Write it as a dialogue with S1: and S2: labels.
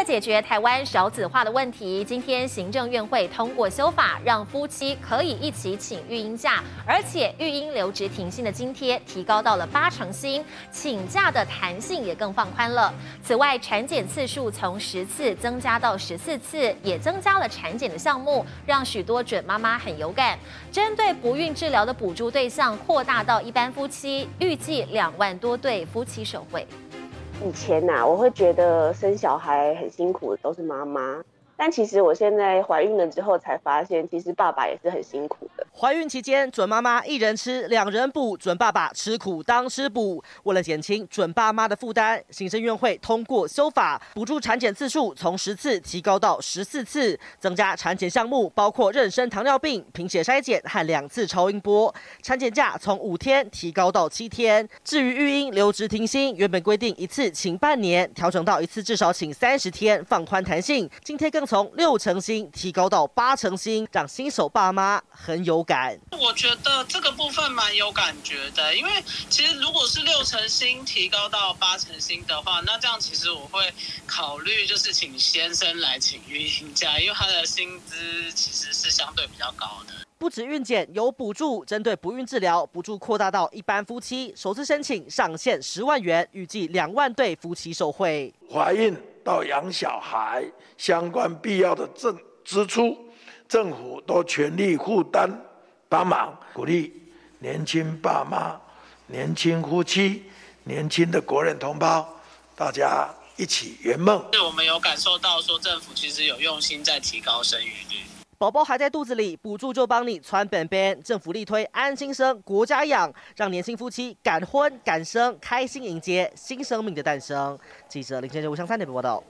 S1: 了解决台湾少子化的问题，今天行政院会通过修法，让夫妻可以一起请育婴假，而且育婴留职停薪的津贴提高到了八成薪，请假的弹性也更放宽了。此外，产检次数从十次增加到十四次，也增加了产检的项目，让许多准妈妈很有感。针对不孕治疗的补助对象扩大到一般夫妻，预计两万多对夫妻受惠。
S2: 以前呐，我会觉得生小孩很辛苦都是妈妈。但其实我现在怀孕了之后才发现，其实爸爸也是很辛苦。
S3: 怀孕期间，准妈妈一人吃，两人补，准爸爸吃苦当吃补。为了减轻准爸妈的负担，行政院会通过修法，补助产检次数从十次提高到十四次，增加产检项目，包括妊娠糖尿病、贫血筛检和两次超音波。产检假从五天提高到七天。至于育婴留职停薪，原本规定一次请半年，调整到一次至少请三十天，放宽弹性。今天更。从六成新提高到八成新，让新手爸妈很有感。
S4: 我觉得这个部分蛮有感觉的，因为其实如果是六成新提高到八成新的话，那这样其实我会考虑就是请先生来请育婴假，因为他的薪资其实是相对比较高的。
S3: 不止孕检有补助，针对不孕治疗补助扩大到一般夫妻，首次申请上限十万元，预计两万对夫妻受惠。
S5: 怀孕。到养小孩相关必要的政支出，政府都全力负担帮忙，鼓励年轻爸妈、年轻夫妻、年轻的国人同胞，大家一起圆梦。
S4: 对我们有感受到说，政府其实有用心在提高生育率。
S3: 宝宝还在肚子里，补助就帮你穿本本。政府力推安心生，国家养，让年轻夫妻敢婚敢生，开心迎接新生命的诞生。记者林先生吴香三的报道。